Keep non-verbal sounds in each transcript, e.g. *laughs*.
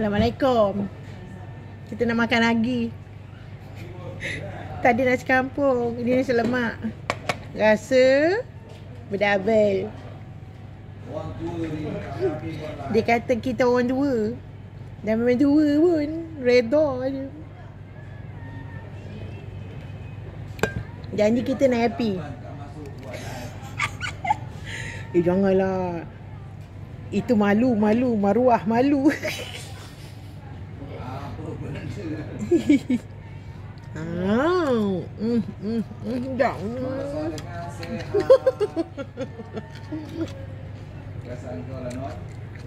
Assalamualaikum. Kita nak makan lagi. Tadi nasi kampung, ini nasi lemak. Rasa berdouble. Dia kata kita orang dua. Dan memang dua pun. Reda je. Janji kita nak happy. *laughs* eh janganlah. Itu malu, malu, maruah, malu. *laughs* ah, mm, mm, mm, dah.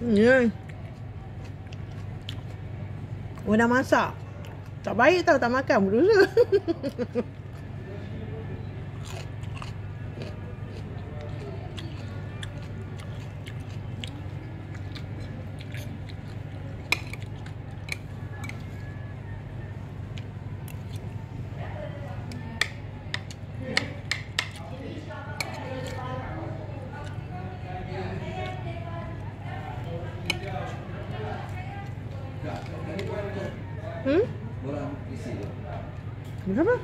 Ya. Oh dah masak. Tak baik tau tak makan berdosa. *laughs* hmm? Kenapa?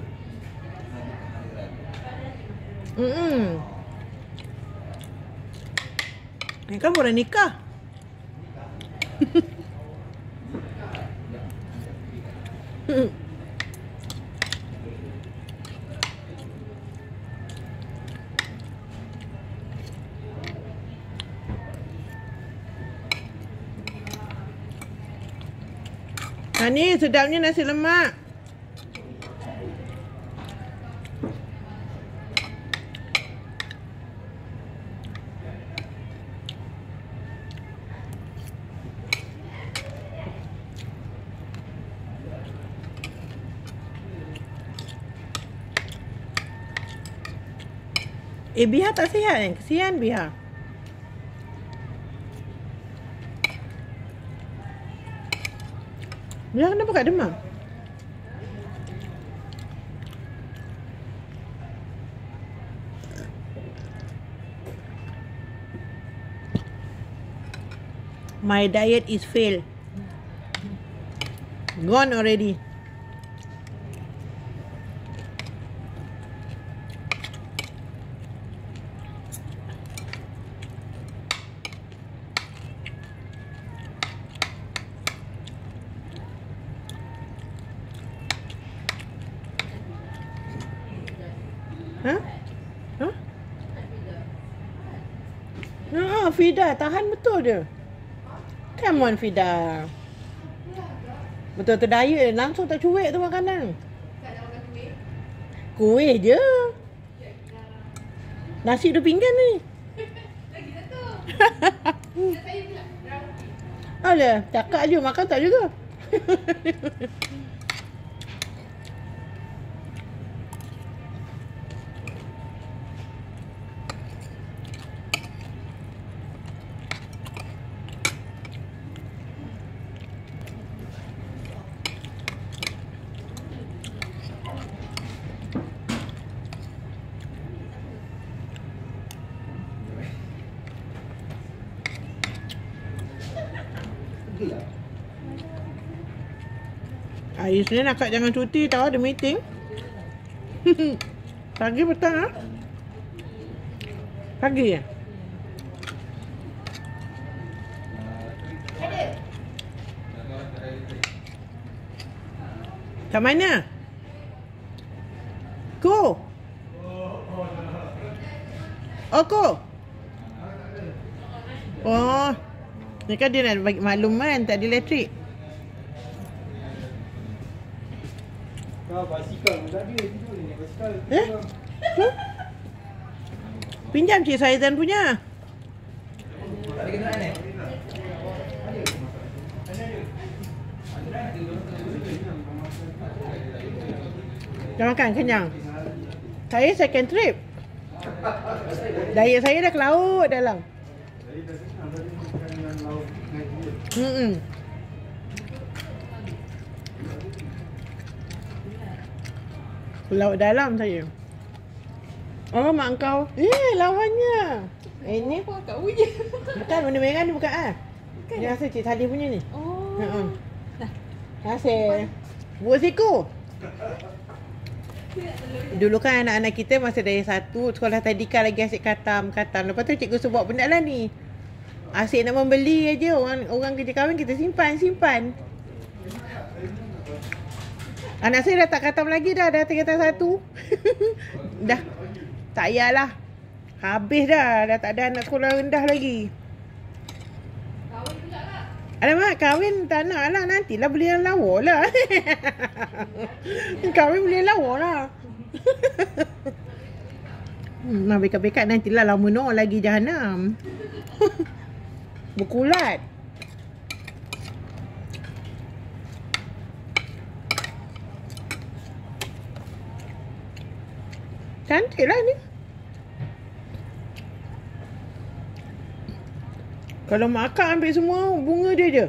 Hmm. Ini kan boleh nikah. *laughs* Hmm. Ha ni sedapnya nasi lemak. Eh Biha tak sihat ni. Kesian Biha. Biha kenapa kat demam? My diet is fail. Gone already. Ha? Ha? Ha, Fida tahan betul dia. Come on Fida. Betul-betul diet langsung tak cuek tu makanan. Kuih je. Nasi dua pinggan ni. *laughs* Alah, cakap je makan tak juga. *laughs* Hari Senin akak jangan cuti tahu ada meeting. *laughs* Pagi petang ah? Pagi ya? Kat mana? Ko. Oh, ko. Oh. Ni kan dia nak bagi maklum kan tak ada elektrik. Kau basikal tak ada tidur ni basikal. Eh? Tu? Pinjam Cik Saizan punya. Tak ada kenderaan eh? Dah makan kenyang. Saya second trip. Diet saya dah ke laut dalam. Hmm. Laut dalam saya. Oh mak kau. Eh lawannya. Eh ni Apa kat uji? bukan warna merah ni bukan ah. Ni rasa Cik Salih punya ni. Oh. Ha. Terima kasih. Buat siku. Dulu kan anak-anak kita masa dari satu sekolah tadika lagi asyik katam katam. Lepas tu cikgu suruh buat benda lah ni. Asyik nak membeli aja orang orang kerja kahwin kita simpan simpan. Anak saya dah tak katam lagi dah dah tingkatan satu. *laughs* dah tak payahlah. Habis dah dah tak ada anak sekolah rendah lagi. Alamak, kahwin tak nak lah. Nantilah beli yang lawa lah. *laughs* kahwin beli yang lawa lah. hmm, *laughs* nah, bekat-bekat nantilah lama no lagi jahanam. Berkulat. Cantik lah ni. Kalau mak akak ambil semua bunga dia je.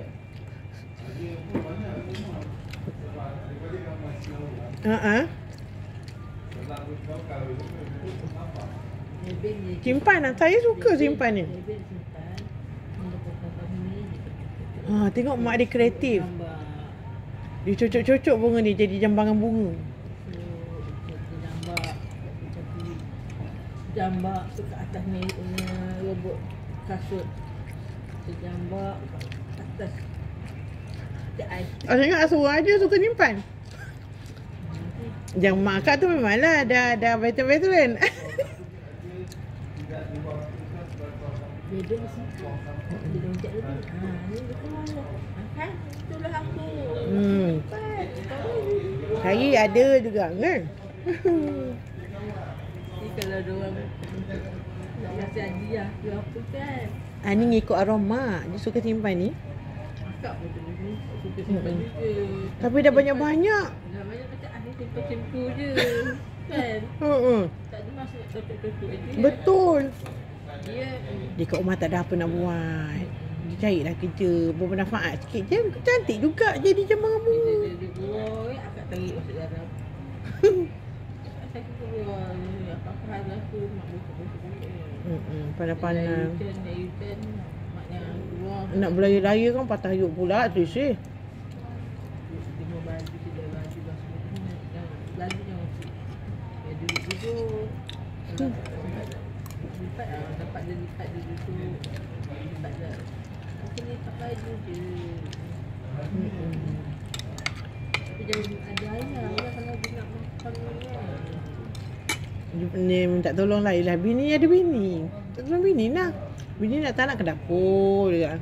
Ha ah. Simpan lah. Saya suka simpan ni. Ha, tengok mak dia kreatif. Dia cocok-cocok bunga ni jadi jambangan bunga. Jambak tu kat atas ni punya robot kasut. Sejambak atas. Cik Ais. Oh, tengok Asura aja suka simpan. Yang mak akak tu memanglah dah dah veteran-veteran. Beda mesti. Dia loncat lebih. Ha, ni dia keluar dah. Ha, kan? Itulah aku. hmm. Saya ada juga kan. *laughs* Kalau dia orang nak kasih hadiah ke apa kan. ah, ni ngikut arwah mak. Dia suka simpan ni. Akak pun dulu ni suka simpan juga. Tapi dah banyak-banyak. Dah banyak macam ah ni simpan simpan je. kan? Hmm. Tak ada masa nak cocok-cocok dia. Betul. Dia Dia kat rumah tak ada apa nak buat. Dia carilah kerja. Bermanfaat sikit je. Cantik juga jadi dia bunga. dia dia eh, akak tarik masuk dalam. Hmm. Kan yuk pula tu sih. Tengok baju tidak baju basuh ni yang lalu yang masuk. Ya dulu duduk. Hmm. Lipat lah, dapat dia lipat dia duduk. Lipat dah. Aku lipat baju je. Hmm. Tapi jangan ada ayah lah kalau dia nak makan ni. Ni minta tolong lah. Yelah bini ada bini. Tolong bini lah. Bini nak tak nak ke dapur. Dia